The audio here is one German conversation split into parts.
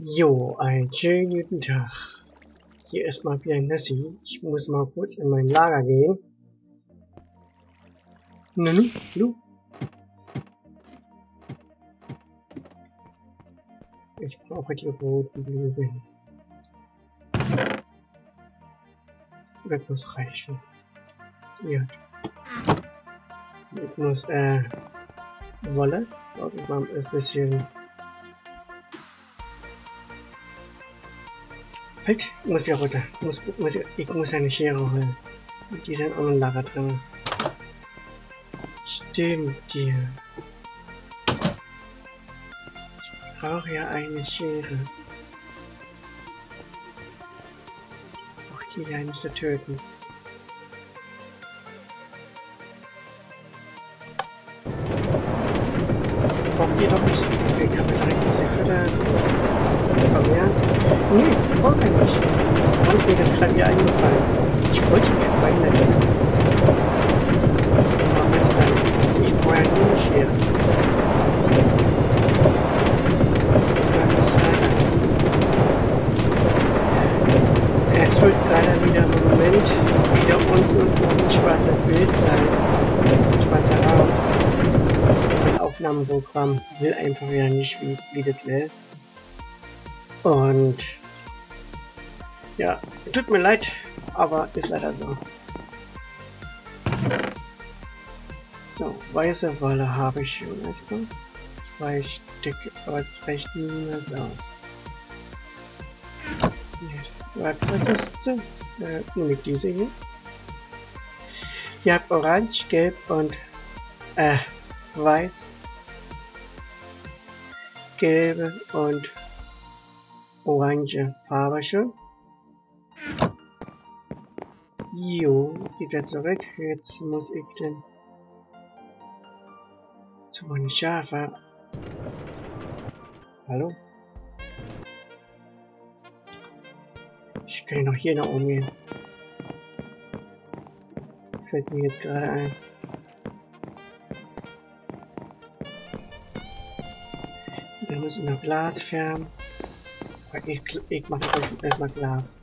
Jo, einen schönen guten Tag. Hier ist mal wieder Nessie. Ich muss mal kurz in mein Lager gehen. Nanu, nu. Ich brauche die roten Blumen. Das muss reichen. Ja. Ich muss, äh, Wolle. Und mal ein bisschen Halt, ich muss wieder runter. Ich muss, muss, ich muss eine Schere holen. Die sind auch im Lager drin. Stimmt dir. Ich brauche ja eine Schere. Auch die ja nicht zu töten. Das will. Und ja, tut mir leid, aber ist leider so. So, weiße Wolle habe ich schon erstmal. Zwei Stück, aber das reicht niemals aus. Werkzeugkiste, äh, mit diese hier. Ihr habt orange, gelb und äh, weiß, gelbe und orange Farbe. Jo, es geht wieder zurück. Jetzt muss ich denn zu meinen Schafe. Hallo? Ich kann noch hier nach oben gehen. Fällt mir jetzt gerade ein. Da müssen wir noch Glas färben. Ich, ich mache erstmal Glas.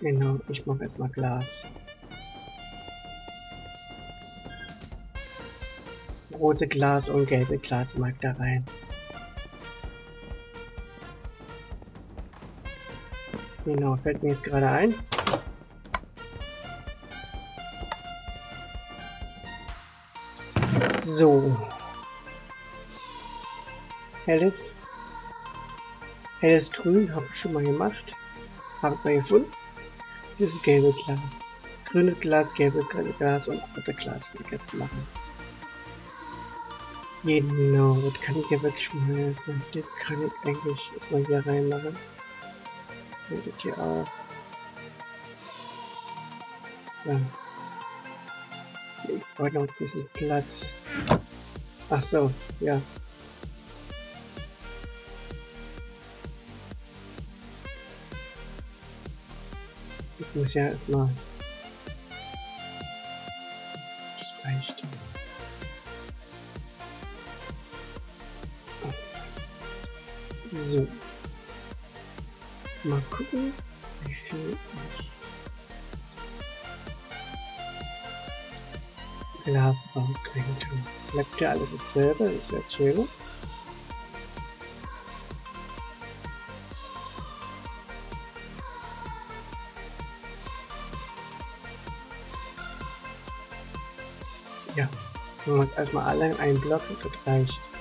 Genau, ich mache erstmal Glas. Rote Glas und gelbe Glas mag da rein. Genau, fällt mir jetzt gerade ein. So. Helles. Helles Grün habe ich schon mal gemacht. Habe ich mal gefunden. Dieses gelbe Glas. Grünes Glas, gelbes Glas und rote Glas will ich jetzt machen. Genau, das kann ich ja wirklich schmeißen. Das kann ich eigentlich erstmal hier reinmachen. Und das hier auch. So. Brauche noch ein bisschen Platz. Ach so, ja. Ich muss ja erstmal. Das reicht. So. Mal gucken, wie viel ich Glas rauskriegen kann. Bleibt ja alles dasselbe, ist ja schön. Ja, man macht erstmal alle in einen Block und das reicht.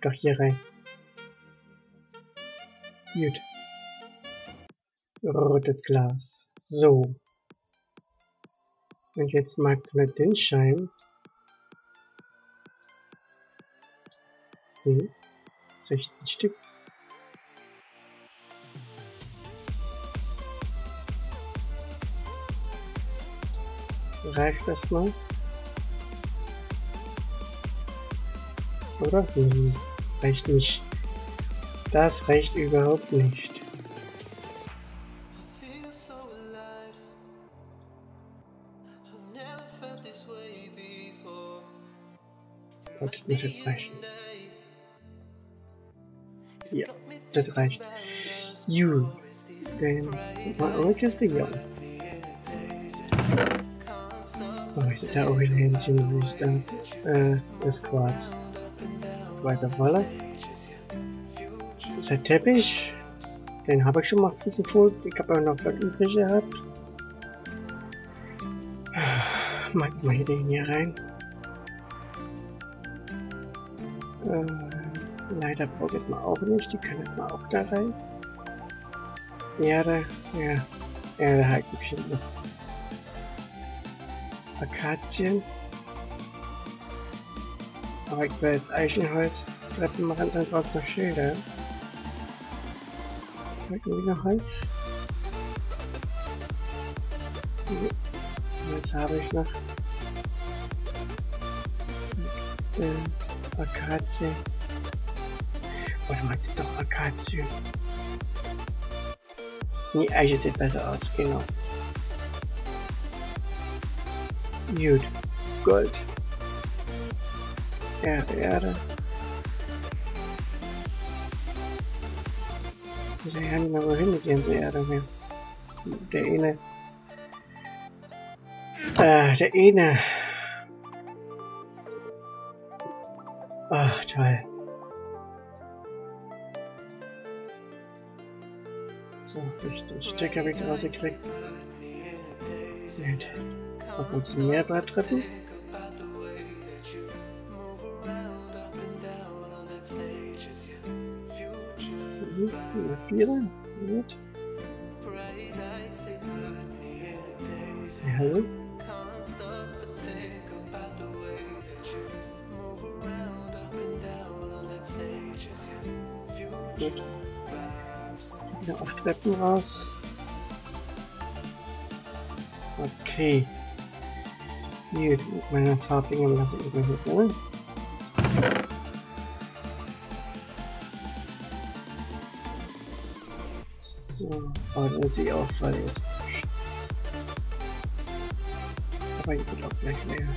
Doch hier rein. Gut. rotes Glas. So. Und jetzt mag ich mit den Schein. Hm. 16 Stück. Reicht das mal? Oder? Hm, reicht nicht. Das reicht überhaupt nicht. Und das muss jetzt reichen. Ja, das reicht. You. Dann mal eine Kiste hier. Oh, ich da auch wie ich das. Äh, das Quarz. Das weiße Wolle. Das ist der Teppich. Den habe ich schon mal bisschen voll. Ich habe auch noch was übrig gehabt. Mach mal hier den hier rein. Äh, leider brauche ich jetzt mal auch nicht. Die kann jetzt mal auch da rein. Erde, ja. Erde halt bisschen noch. Akazien. Will jetzt Eichenholz Treppen machen, dann braucht noch Schilder. Irgendwie noch Holz. Was habe ich noch? Äh, Akazien. Oder mag ich doch Akazien? Die Eiche sieht besser aus, genau. Gut. Gold. Erde, Erde. Ich weiß ja nicht mehr, wohin mit der Erde hier. Der eine. Äh, der eine. Ach, toll. So, 60 Stück habe ich rausgekriegt. Gut. Da funktioniert bei Treppen. Mhm, Vierer. Gut. Ja, hallo. Gut. Wieder auf Treppen raus. Okay. Gut, mit meiner Farbfinger lasse ich mal hier rein. Dann ist sie auch weil jetzt. Aber ich wird auch gleich leer.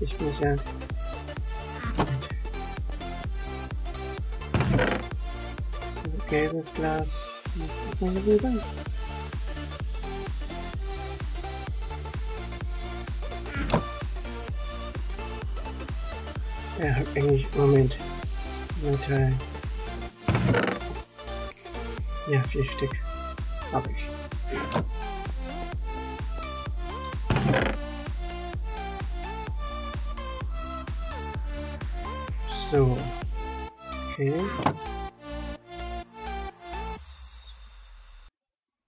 Ich muss ja. So, gelbes Glas. Mal rüber. Er hat eigentlich, Moment, Metall. Ja, vier Stück. Hab ich. So. Okay.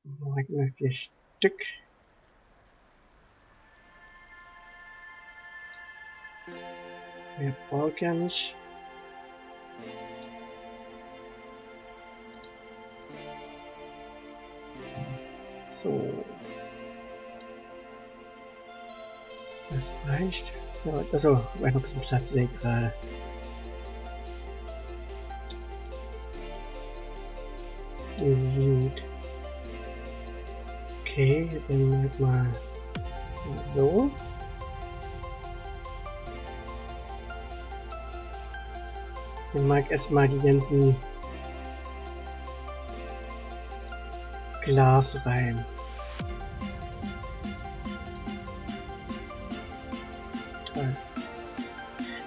Mach mal vier Stück. Mehr brauche ich ja nicht. So. Das reicht. Ja, also, weil noch ein bisschen Platz sehe gerade. Gut. Okay, dann halt mal so. Ich mag erstmal die ganzen Glas rein. Toll.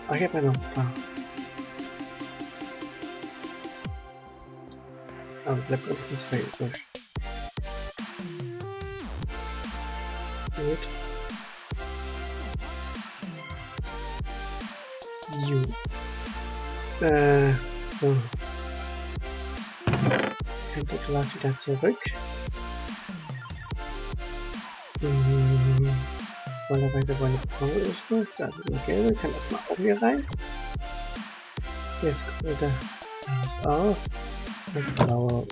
Ach, ich habe ja noch ein paar. Aber bleibt uns nicht mehr übrig. Gut. Ju. Äh, so. Glas wieder zurück. Vollerweise wollen braun ist noch. Da ist eine gelbe, kann erstmal auch hier rein. Hier ist rote Glas auch. Und blaue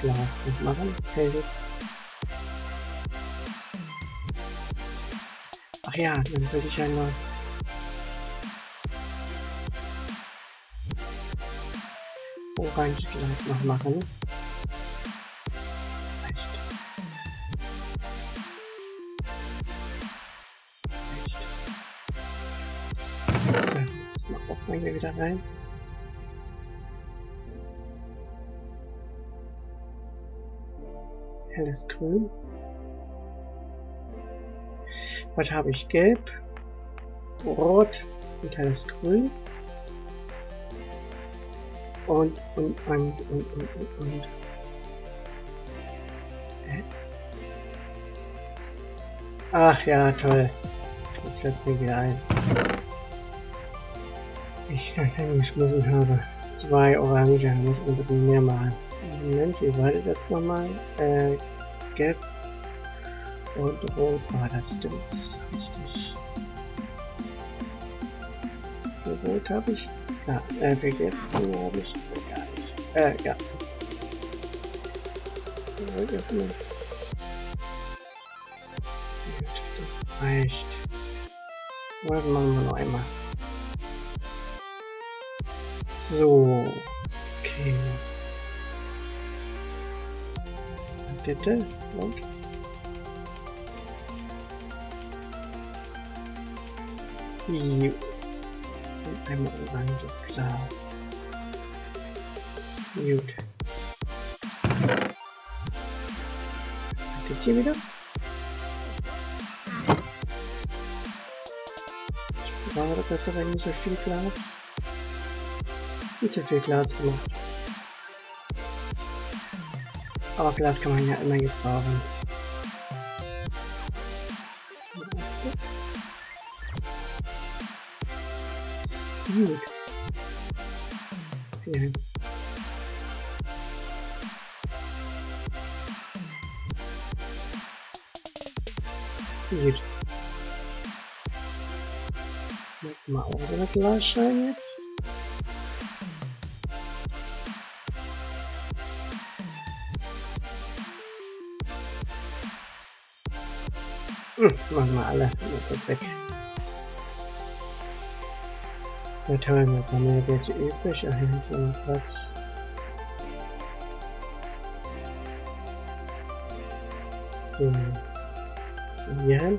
Glas nicht machen. Hält. Ach ja, dann würde ich noch orange Glas noch machen. Wieder rein. Helles Grün. Was habe ich? Gelb, Rot und helles Grün. Und, und, und, und, und, und, und. Hä? Ach ja, toll. Jetzt fällt mir wieder ein. Ich das geschmissen habe. Zwei Orange, muss ein bisschen mehr machen. Moment, wie war das jetzt nochmal? Äh, gelb und rot war das, stimmt. Richtig. Rot habe ich ja, äh, vergessen habe ich gar nicht. Äh, ja. Gut, das reicht. Was machen wir noch einmal? So. Okay. Und? Jo einmal oranges Glas. Gut. Wartet hier wieder? Ich brauche Gott sei Dank nicht so viel Glas. Nicht so viel Glas gemacht. Aber Glas kann man ja immer gebrauchen. Gut. Vielen. Gut. Mal unsere Glasschein jetzt. Hm, machen wir alle. Jetzt weg. Ja toll, ein paar mehr Geld übrig, ach hier ist noch Platz. So. Hier hin.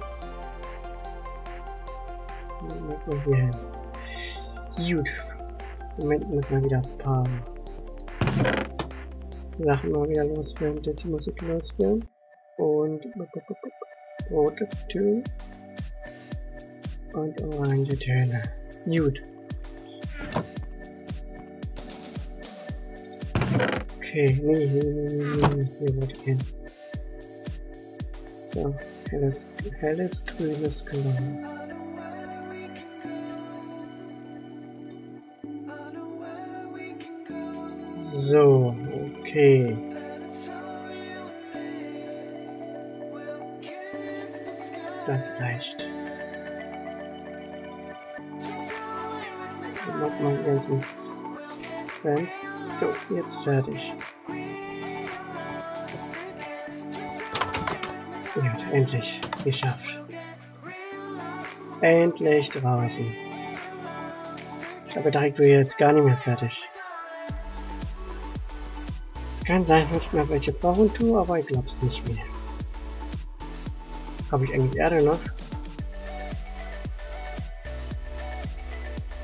Mal hier hin. Gut. Moment muss mal wieder ein paar Sachen mal wieder loswerden, die Musik loswerden. Und rote Töne und orange Töne. Gut. Okay, nee, nee, nee, nee, nee, hier wollte ich hin. So, helles, helles grünes Glas. So, okay. Das reicht. Macht man ganzen Fans. So, jetzt fertig. Gut, endlich geschafft. Endlich draußen. Ich habe ich wäre jetzt gar nicht mehr fertig. Es kann sein, dass ich noch welche brauchen tue, aber ich glaube es nicht mehr. Habe ich eigentlich Erde noch?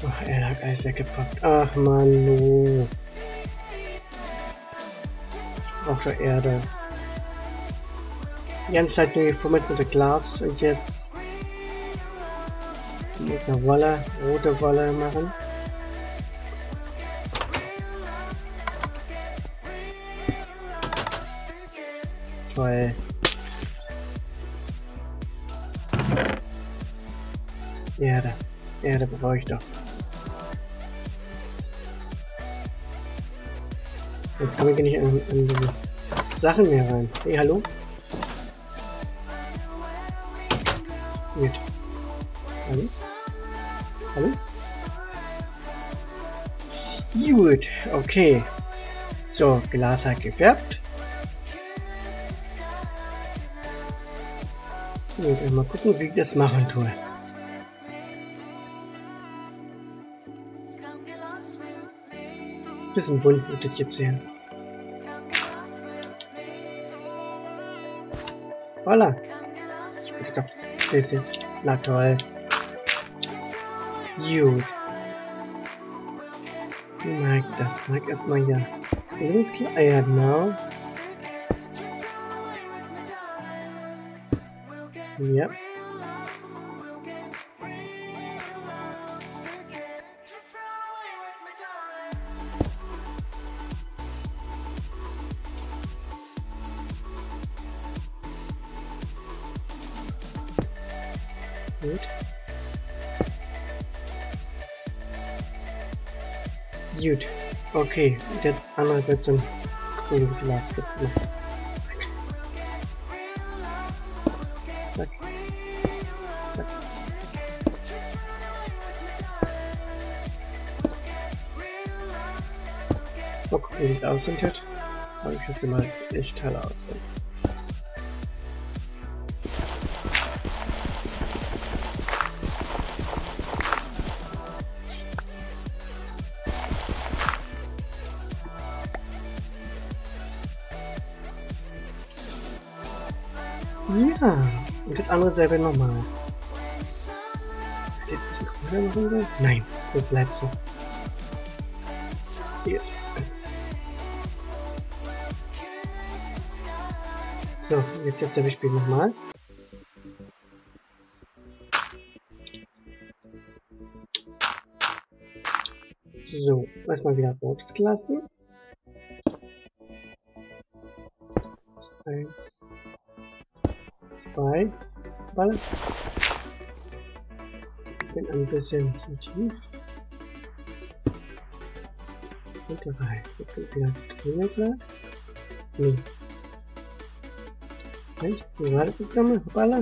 Ach, er hat alles weggepackt. Ach man, no. Ich brauche Erde. Die ganze Zeit nur gefummelt mit dem Glas und jetzt mit einer Wolle, rote Wolle machen. Toll. Erde. Erde brauche ich doch. Jetzt komme ich nicht an, an die Sachen mehr rein. Hey, hallo? Gut. Hallo? Hallo? Gut, okay. So, Glas hat gefärbt. Und mal gucken, wie ich das machen tue. Bisschen bunt wird das jetzt hier. Voila. Ich bitte doch ein bisschen. Na toll. Gut. Ich mag das. Ich mag erstmal hier. Ja, genau. Ja. Okay, jetzt andere wird zum grünes Glas jetzt noch. Zack. Zack. Zack. Mal gucken, wie die aussehen wird. Aber ich sie mal echt toll aus. Dann. Andere selber nochmal. Ein bisschen größer machen? Nein, das bleibt so. Hier. So, jetzt jetzt habe ich Spiel nochmal. So, erstmal wieder rotes Glas nehmen. Eins, zwei Ball. Bin ein bisschen zu tief. Und drei. Jetzt kommt wieder das grüne Glas. Nee. Moment, wie war das nochmal? Hoppala.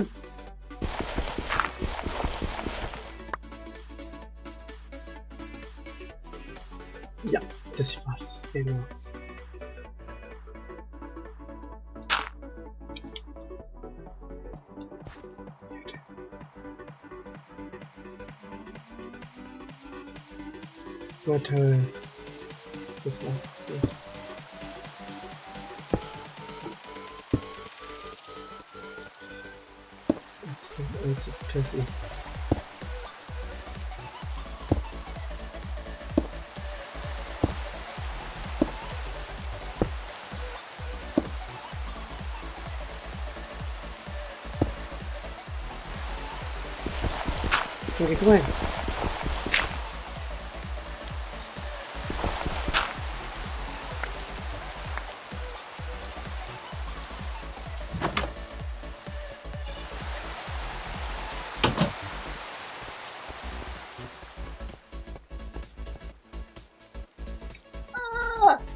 Na toll. Das war's. Gut. Das fängt an zu pissen. Okay, komm rein.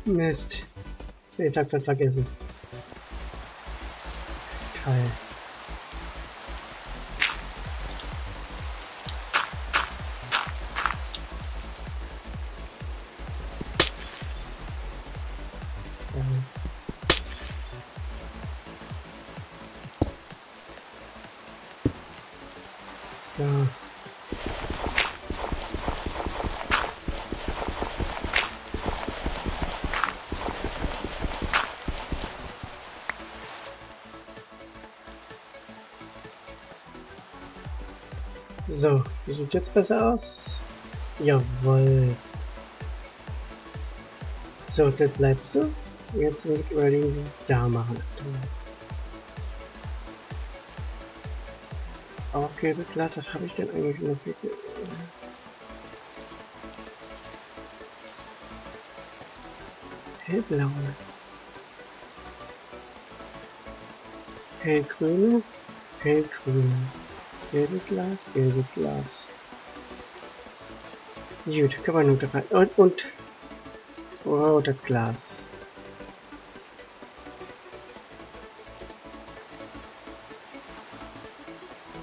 Mist. Ich hab was sieht jetzt besser aus. Jawoll. So, das bleibt so. Jetzt muss ich überlegen, ich da machen. Das gelbe Glas, was habe ich denn eigentlich noch? Hellblaue. Hellgrüne. Hellgrüne gelbe Glas, gelbe Glas. Gut, kann man nur rein. Und, und. Wow, das Glas.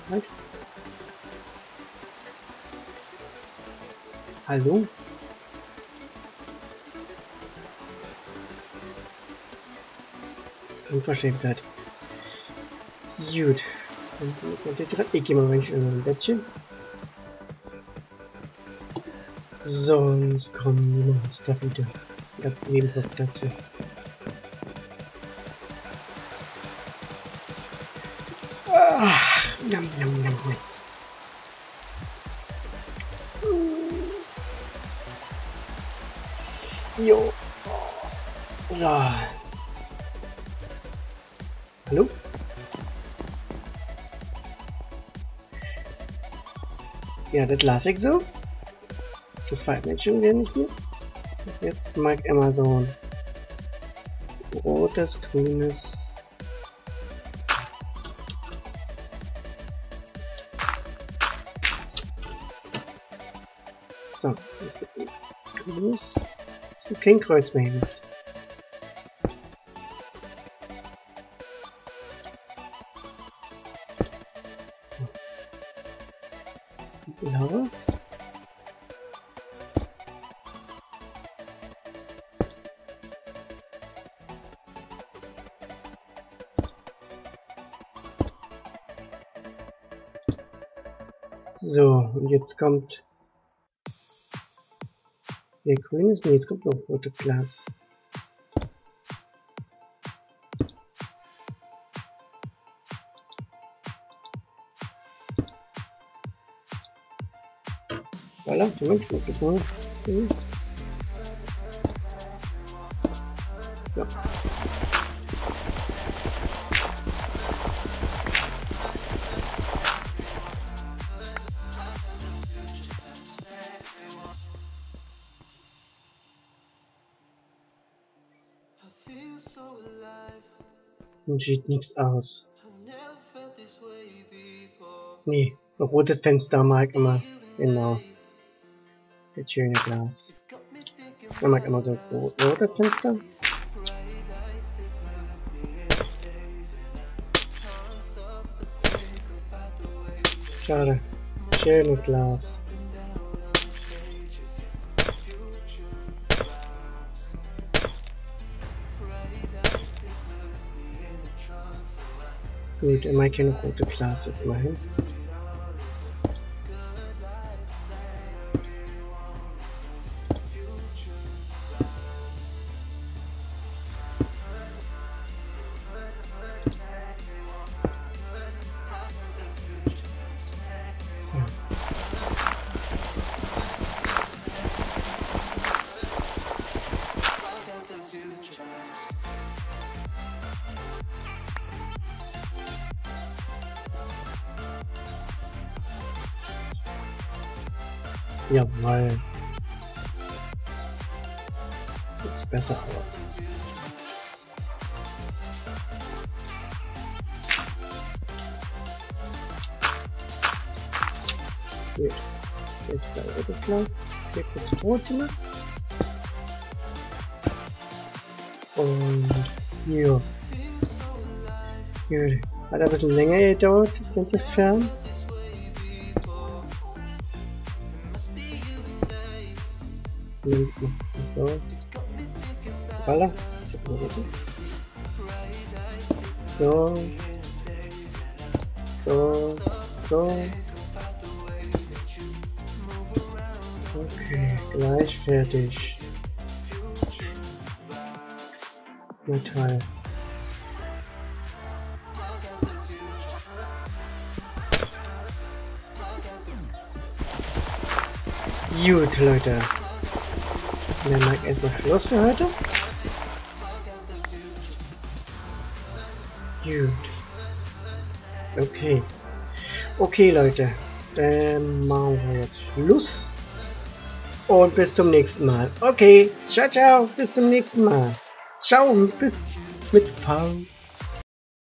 Halt. Hallo? Unverschämtheit. Gut. Dann muss man dran. Ich in ein Bettchen. Sonst kommen die Monster wieder. Ja, Nebenproduktion. Ach, nam, nam, nam, nam. Jo. So. Ja, das lasse ich so. Das fällt mir schon wieder nicht mehr. Jetzt mag Amazon. Rotes, grünes. So, jetzt wird grünes. Es wird kein Kreuz mehr gemacht. Jetzt kommt der grünes, nee, jetzt kommt noch rotes Glas. Voilà, Moment, ich das mal. So. Sieht nichts aus. Nee, rotes Fenster mag immer. Genau. Das schöne Glas. Er mag immer so rote Fenster. Schade. Schönes Glas. Gut, immer keine rote Glas jetzt immerhin. Jawoll. Sieht besser aus. Gut. Jetzt bei das Glas. Jetzt geht kurz Wohnzimmer. Und hier. Gut. Hat ein bisschen länger gedauert, zu fern. So. Voilà. So. So. So. Okay, gleich fertig. Metall. Gut, Leute. Dann mache ich erstmal Schluss für heute. Gut. Okay. Okay, Leute. Dann machen wir jetzt Schluss. Und bis zum nächsten Mal. Okay. Ciao, ciao. Bis zum nächsten Mal. Ciao. Bis mit V.